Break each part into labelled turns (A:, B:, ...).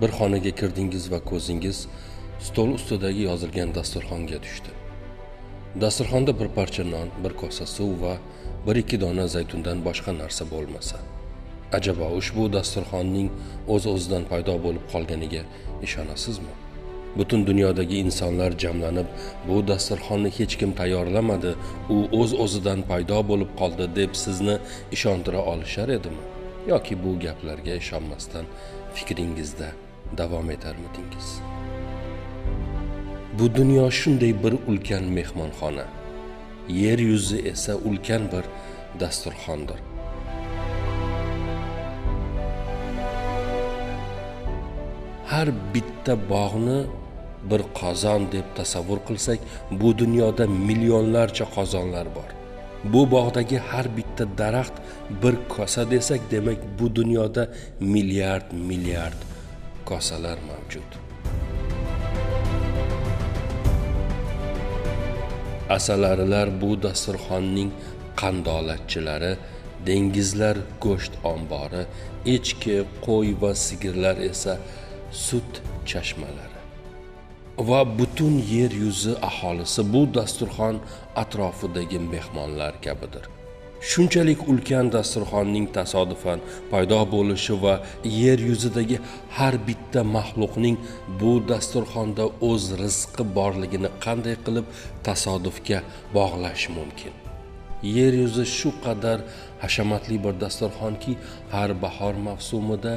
A: bir xonaga kirdingiz va ko'zingiz stol ustidagi yozilgan dasturxonga tushdi. Dasturxonda bir parcha non bir kosa suv va bir ikki dona zaytundan boshqa narsa bo'lmasa ajabo ushbu dasturxonning o'z uz o'zidan paydo bo'lib qolganiga ishonasizmi? Butun dunyodagi insonlar jamlanib bu dasturxonni hech kim tayyorlamadi u o'z uz o'zidan paydo bo'lib qoldi deb sizni ishontira olishar edimi? Yoki bu gaplarga ishonmasdan fikringizda davom etarmidingiz bu dunyo shunday bir ulkan mehmonxona. Yer yuzi esa ulkan bir dasturxondir. Har bitta bog'ni bir qozon deb tasavvur qilsak bu dunyoda millionlarcha qozonlar bor. Bu bog'dagi har bitta daraxt bir kosa desak demak bu dunyoda milliard milliard kosalar mavjud. Asalarilar bu dasturxonning qandolatchilari dengizlar go'sht ombori echki qo'y va sigirlar esa sut chashmalari. Va butun yer yuzi aholisi bu dasturxon atrofidagi mehmonlar kabidir. Shunchalik ulkan dasturxonning tasodifan paydo bo'lishi va yer yuzidagi har bitta maxluqning bu dasturxonda o'z rizqi borligini qanday qilib tasodifga bog'lash mumkin? Yer yuzi shu qadar hashamatli bir dasturxonki har bahor mavsumida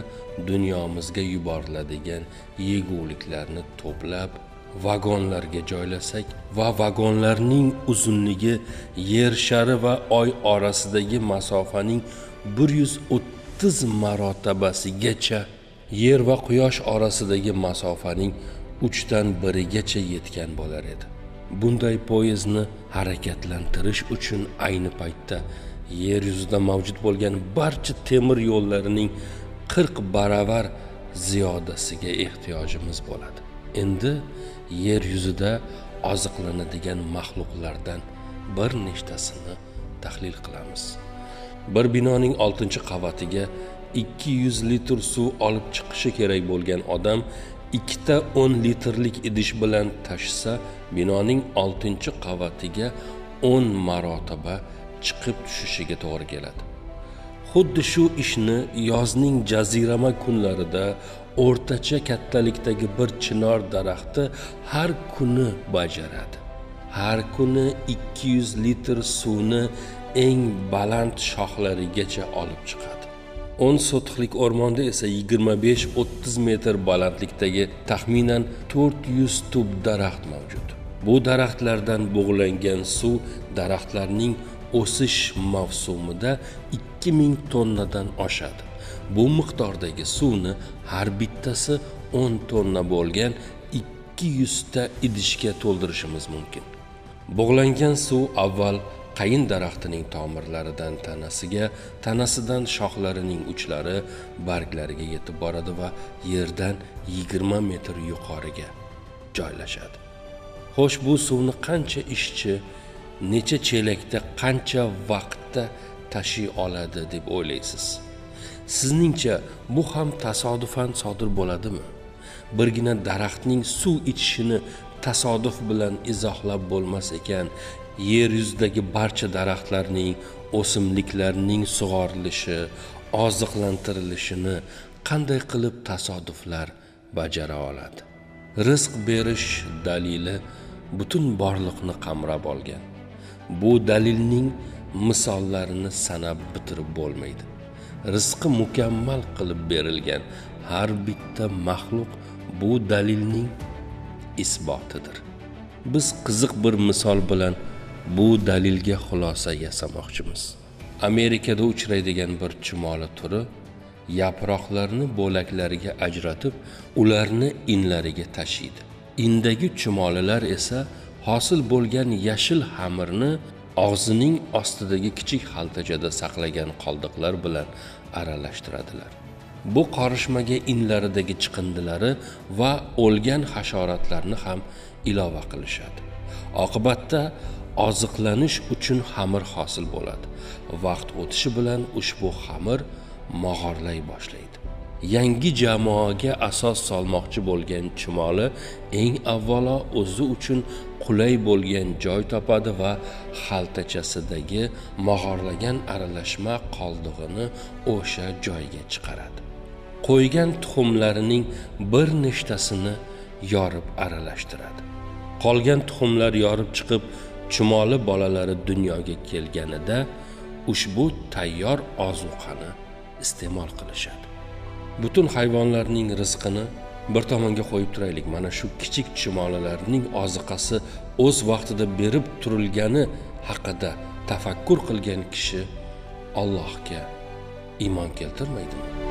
A: dunyomizga yuboriladigan yeguliklarni to'plab vagonlarga joylasak va vagonlarning uzunligi yer shari va oy orasidagi masofaning 130 marotabasigacha yer va quyosh orasidagi masofaning uchdan birigacha yetgan bo'lar edi. Bunday poyezdni harakatlantirish uchun ayni paytda yer yuzida mavjud bo'lgan barcha temir yo'llarining 40 baravar ziyodasiga ehtiyojimiz bo'ladi. Endi yer yuzida oziqlanadigan maxluqlardan bir nechtasini tahlil qilamiz. Bir binoning oltinchi qavatiga 200 litr suv olib chiqishi kerak bo'lgan odam ikkita 10 litrlik idish bilan tashisa binoning oltinchi qavatiga 10 marotaba chiqib tushishiga to'g'ri keladi. Xuddi shu ishni yozning jazirama kunlarida o'rtacha kattalikdagi bir chinor daraxti har kuni bajaradi. Har kuni 200 litr suvni eng baland shoxlarigacha olib chiqadi. 10 sotixlik o'rmonda esa 25-30 metr balandlikdagi taxminan 400 tub daraxt mavjud. Bu daraxtlardan bug'langan suv daraxtlarning o'sish mavsumida 2000 tonnadan oshadi. Bu miqdordagi suvni har bittasi 10 tonna bo'lgan 200 ta idishga to'ldirishimiz mumkin. Bug'langan suv avval qayin daraxtining tomirlaridan tanasiga tanasidan shoxlarining uchlari barglariga yetib boradi va yerdan 20 metr yuqoriga joylashadi. Xo'sh bu suvni qancha ishchi necha chelakda qancha vaqtda tashiy oladi deb o'ylaysiz? Sizningcha bu ham tasodifan sodir bo'ladimi? Birgina daraxtning suv ichishini tasodif bilan izohlab bo'lmas ekan yer yuzidagi barcha daraxtlarning o'simliklarning sug'orilishi oziqlantirilishini qanday qilib tasodiflar bajara oladi? Rizq berish dalili butun borliqni qamrab olgan. Bu dalilning misollarini sanab bitirib bo'lmaydi. Rizqi mukammal qilib berilgan har bitta maxluq bu dalilning isbotidir. Biz qiziq bir misol bilan bu dalilga xulosa yasamoqchimiz. Amerikada uchraydigan bir chumoli turi yaproqlarni bo'laklariga ajratib ularni inlariga tashiydi. Indagi chumolilar esa hosil bo'lgan yashil xamirni og'zining ostidagi kichik xaltachada saqlagan qoldiqlar bilan aralashtiradilar. Bu qorishmaga inlaridagi chiqindilari va o'lgan hasharotlarni ham ilova qilishadi. Oqibatda oziqlanish uchun xamir hosil bo'ladi. Vaqt o'tishi bilan ushbu xamir mog'orlay boshlaydi. Yangi jamoaga asos solmoqchi bo'lgan chumoli eng avvalo o'zi uchun qulay bo'lgan joy topadi va xaltachasidagi mog'orlagan aralashma qoldig'ini o'sha joyga chiqaradi. Qo'ygan tuxumlarining bir nechtasini yorib aralashtiradi. Qolgan tuxumlar yorib chiqib chumoli bolalari dunyoga kelganida ushbu tayyor ozuqani iste'mol qilishadi. Butun hayvonlarning rizqini bir tomonga qo'yib turaylik. Mana shu kichik chumolilarning oziqasi o'z vaqtida berib turilgani haqida tafakkur qilgan kishi allohga iymon keltirmaydimi?